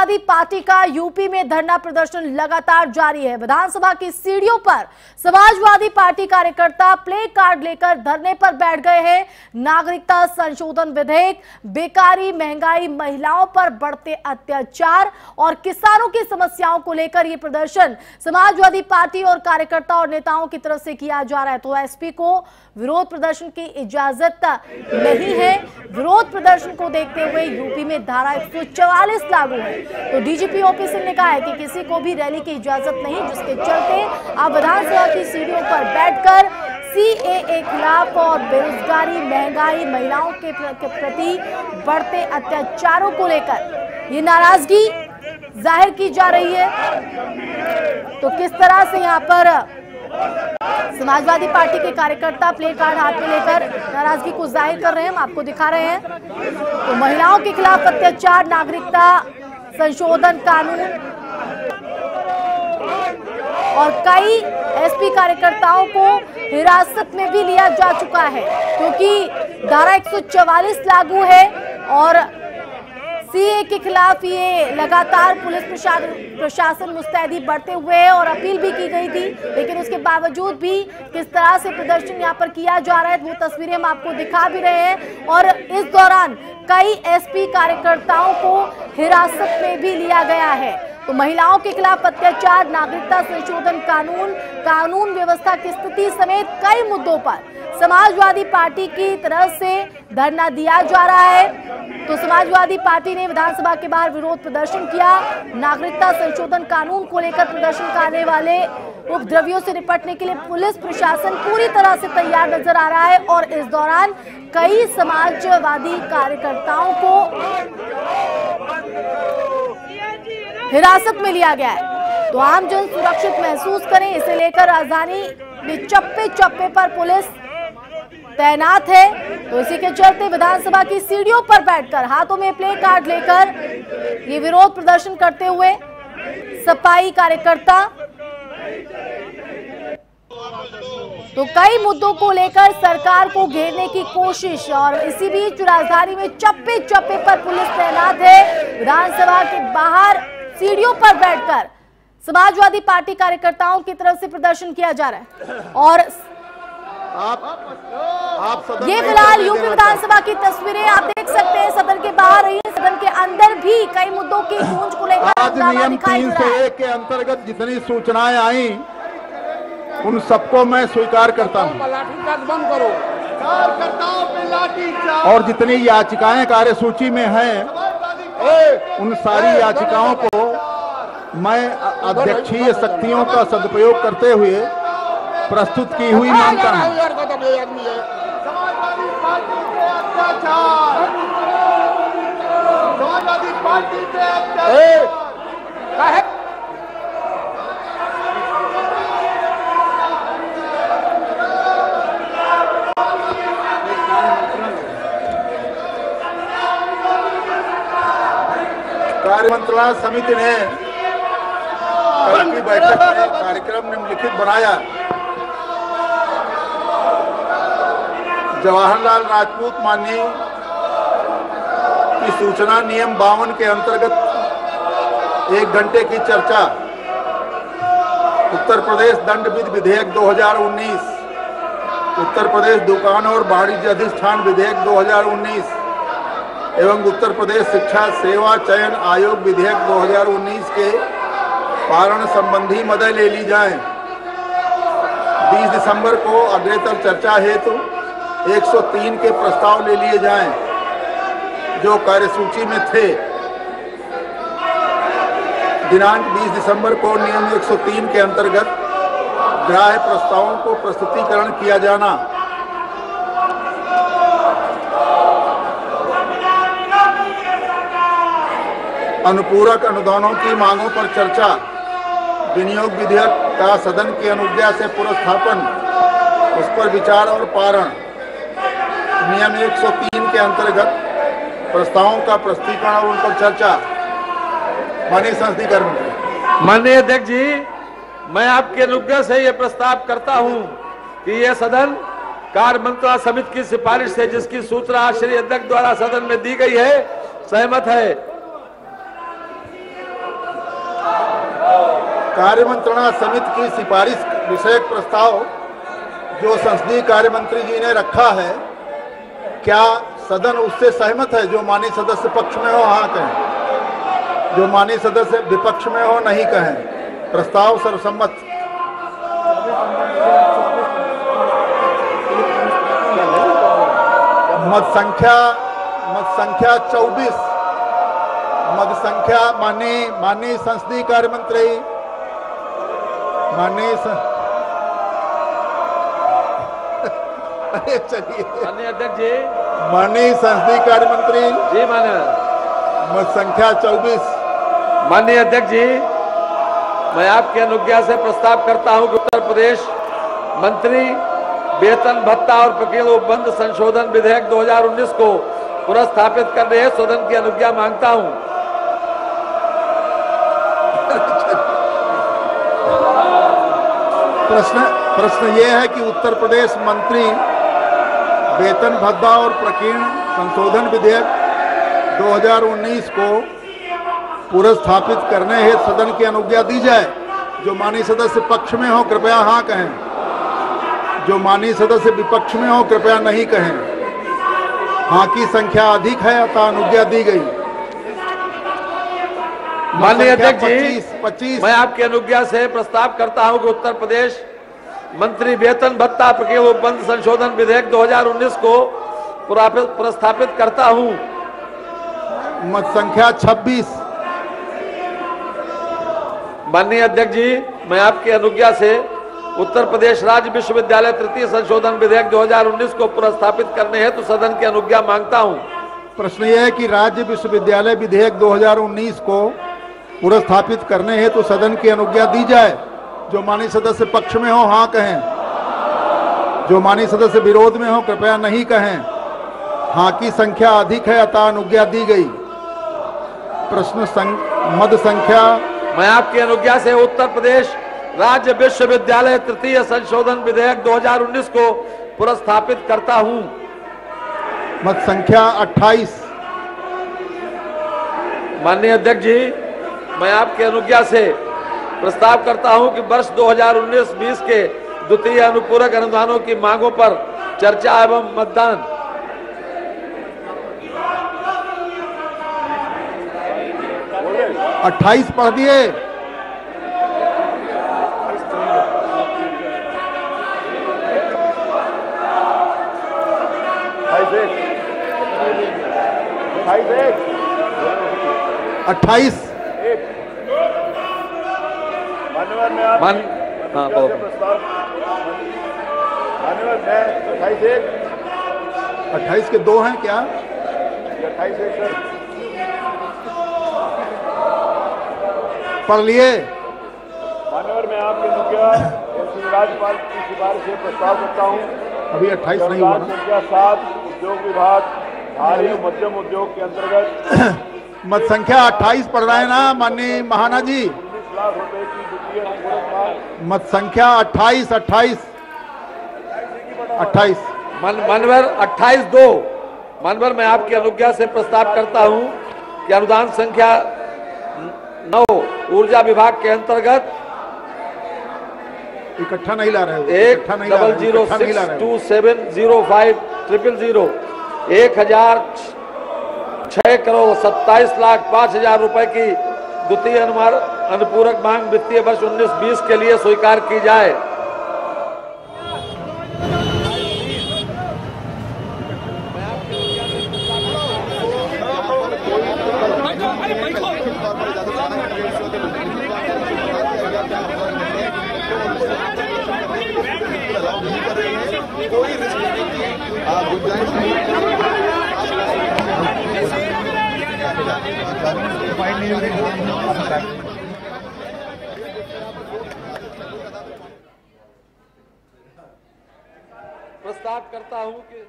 Samajwadi party का UP में धरना प्रदर्शन लगातार जारी है। विधानसभा की सीढ़ियों पर समाजवादी पार्टी कार्यकर्ता प्ले कार्ड लेकर धरने पर बैठ गए हैं। नागरिकता संशोधन विधेयक, बेकारी, महँगाई, महिलाओं पर बढ़ते अत्याचार और किसानों की समस्याओं को लेकर यह प्रदर्शन समाजवादी पार्टी और कार्यकर्ता और नेताओं की तरफ़ से किया जा रहा है। तो एसपी को विरोध प्रदर्शन की इजाज़त नहीं है। विरोध प्रदर्शन को देखते हुए यूपी में धारा 144 लागू है। तो डीजीपी ओपी सिंह ने कहा है कि किसी को भी रैली की इजाज़त नहीं, जिसके चलते अब विधानसभा की सीढ़ियों पर बैठकर सीएए खिलाफ और बेरोजगारी, महँगाई, महिलाओं के प्रति बढ़ते अत्याचारों को लेकर ये नाराज़गी ज़ाहिर की जा रही है। तो किस तरह से यहाँ पर समाजवादी पार्टी के कार्यकर्ता प्ले कार्ड हाथ में लेकर नाराज़गी को ज़ाहिर कर रहे हैं, हम आपको दिखा रहे हैं। तो महिलाओं के खिलाफ अत्याचार, नागरिकता संशोधन कानून और कई एसपी कार्यकर्ताओं को हिरासत में भी लिया जा चुका है, क्योंकि धारा 144 लागू है और सीए के खिलाफ ये लगातार पुलिस प्रशासन मुस्तैदी बढ़ते हुए और अपील भी की गई थी, लेकिन उसके बावजूद भी किस तरह से प्रदर्शन यहाँ पर किया जा रहा है, वो तस्वीरें हम आपको दिखा भी रहे हैं। और इस दौरान कई एसपी कार्यकर्ताओं को हिरासत में भी लिया गया है। तो महिलाओं के खिलाफ अत्याचार, नागरिकता संशोधन कानून कानून व्यवस्था की स्थिति समेत कई मुद्दों पर समाजवादी पार्टी की तरफ़ से धरना दिया जा रहा है। तो समाजवादी पार्टी ने विधानसभा के बाहर विरोध प्रदर्शन किया। नागरिकता संशोधन कानून को लेकर प्रदर्शन करने वाले उपद्रवियों से निपटने के लिए पुलिस प्रशासन पूरी तरह से तैयार नज़र आ रहा है और इस दौरान कई समाजवादी कार्यकर्ताओं को हिरासत में लिया गया है। तो आमजन सुरक्षित महसूस करें। इसे लेकर राजधानी में चप्पे चप्पे पर पुलिस तैनात है। तो इसी के चलते विधानसभा की सीढ़ियों पर बैठकर, हाथों में प्ले कार्ड लेकर ये विरोध प्रदर्शन करते हुए सफ़ाई कार्यकर्ता तो कई मुद्दों को लेकर सरकार को घेरने की कोशिश और इसी बीच राजधानी में चप्पे चप्पे पर पुलिस तैनात है। विधानसभा के बाहर सीढ़ियों पर बैठकर समाजवादी पार्टी कार्यकर्ताओं की तरफ़ से प्रदर्शन किया जा रहा है और आप आप सदन ये फ़िलहाल यूपी विधानसभा की तस्वीरें आप देख सकते हैं। सदन के बाहर रही है सदन के अंदर भी कई मुद्दों की गूंज को लेकर आज नियम तीन सौ एक के अंतर्गत जितनी सूचनाएँ आई उन सबको मैं स्वीकार करता हूँ। और जितनी याचिकाएँ कार्य सूची में हैं उन सारी याचिकाओं को मैं अध्यक्षीय शक्तियों का सदुपयोग करते हुए प्रस्तुत की हुई मानता हूँ। कार्य मंत्रालय समिति ने कल की बैठक में कार्यक्रम निम्नलिखित बनाया। जवाहरलाल राजपूत माननीय की सूचना नियम बावन के अंतर्गत एक घंटे की चर्चा, उत्तर प्रदेश दंड विधि विधेयक 2019 उत्तर प्रदेश दुकान और वाणिज्य अधिष्ठान विधेयक 2019 एवं उत्तर प्रदेश शिक्षा सेवा चयन आयोग विधेयक 2019 के पारण संबंधी मदद ले ली जाए। 20 दिसंबर को अग्रेतर चर्चा हेतु 103 के प्रस्ताव ले लिए जाएँ, जो कार्यसूची में थे। दिनांक 20 दिसंबर को नियम 103 के अंतर्गत ग्राह्य प्रस्तावों को प्रस्तुतिकरण किया जाना। अनुपूरक अनुदानों की मांगों पर चर्चा। विनियोग विधेयक का सदन की अनुज्ञा से पुरस्थापन उस पर विचार और पारण। नियम 103 के अंतर्गत प्रस्तावों का प्रस्तुतिकरण और उन पर चर्चा। माननीय संसदीय कर्मी माननीय अध्यक्ष जी मैं आपके अनुग्रह से ये प्रस्ताव करता हूँ कि यह सदन कार्य मंत्रणा समिति की सिफारिश से जिसकी सूचना श्री अध्यक्ष द्वारा सदन में दी गई है। सहमत है? कार्य मंत्रणा समिति की सिफारिश विषयक प्रस्ताव जो संसदीय कार्य मंत्री जी ने रखा है क्या सदन उससे सहमत है, जो माननीय सदस्य पक्ष में हो? हाँ कहें। जो माननीय सदस्य विपक्ष में हो, नहीं कहें। प्रस्ताव सर्वसम्मत। मत संख्या मत संख्या 24 मत संख्या माननीय माननीय संसदीय कार्य मंत्री, माननीय चलिए। माननीय अध्यक्ष जी। माननीय संसदीय कार्य मंत्री। जी मान्य संख्या 24 माननीय अध्यक्ष जी मैं आपकी अनुज्ञा से प्रस्ताव करता हूँ कि उत्तर प्रदेश मंत्री वेतन भत्ता और वकील उपबंध संशोधन विधेयक 2019 को पुनर्स्थापित करने रहे सदन की अनुज्ञा माँगता हूँ। प्रश्न प्रश्न ये है कि उत्तर प्रदेश मंत्री वेतन भत्ता और प्रकीर्ण संशोधन विधेयक 2019 को पुरस्थापित करने हेतु सदन की अनुज्ञा दी जाए। जो माननीय सदस्य पक्ष में हो कृपया हाँ कहें। जो माननीय सदस्य विपक्ष में हो कृपया नहीं कहें। हाँ की संख्या अधिक है अतः अनुज्ञा दी गई। माननीय अध्यक्ष जी 25 25 मैं आपकी अनुज्ञा से प्रस्ताव करता हूँ कि उत्तर प्रदेश मंत्री वेतन भत्ता प्रकीण उपबंध संशोधन विधेयक 2019 को पुनर्स्थापित करता हूँ। मत संख्या 26 माननीय अध्यक्ष जी मैं आपकी अनुज्ञा से उत्तर प्रदेश राज्य विश्वविद्यालय तृतीय संशोधन विधेयक 2019 को पुनर्स्थापित करने हेतु सदन की अनुज्ञा माँगता हूँ। प्रश्न यह है कि राज्य विश्वविद्यालय विधेयक 2019 को पुनर्स्थापित करने हेतु सदन की अनुज्ञा दी जाए। जो माननीय सदस्य पक्ष में हो हाँ कहें। जो माननीय सदस्य विरोध में हो कृपया नहीं कहें। हाँ की संख्या अधिक है अतः अनुज्ञा दी गई। प्रश्न सं, मद संख्या। मैं आपकी अनुज्ञा से उत्तर प्रदेश राज्य विश्वविद्यालय तृतीय संशोधन विधेयक 2019 को पुरस्थापित करता हूँ। मत संख्या 28 माननीय अध्यक्ष जी मैं आपकी अनुज्ञा से प्रस्ताव करता हूँ कि वर्ष 2019-20 के द्वितीय अनुपूरक अनुदानों की मांगों पर चर्चा एवं मतदान। 28 पढ़ दिए। अट्ठाईस। मान्यवर में आप मान हाँ बोलो। मैं अट्ठाईस एक। अट्ठाईस के दो हैं क्या? अट्ठाईस एक सर। पढ़ लिए। मान्यवर मैं आपकी श्री राज्यपाल की सिफारिश से प्रस्ताव करता हूँ। अभी अट्ठाईस नहीं हुआ संख्या सात उद्योग विभाग भारी मध्यम उद्योग के अंतर्गत। मत संख्या 28 पढ़ रहे हैं ना माननीय महाना जी। लाख रुपए की द्वितीय मत संख्या 28 28 28 मन मनवर 28 दो। मनवर मैं आपकी अनुज्ञा से प्रस्ताव करता हूँ कि अनुदान संख्या नौ ऊर्जा विभाग के अंतर्गत इकट्ठा नहीं ला रहे एक इकट्ठा नहीं ला double zero six two seven zero five triple zero. एक हज़ार छह करोड़ सत्ताईस लाख पाँच हज़ार रुपए की द्वितीय अनुमान अनुपूरक मांग वित्तीय वर्ष उन्नीस बीस के लिए स्वीकार की जाए। करता हूँ कि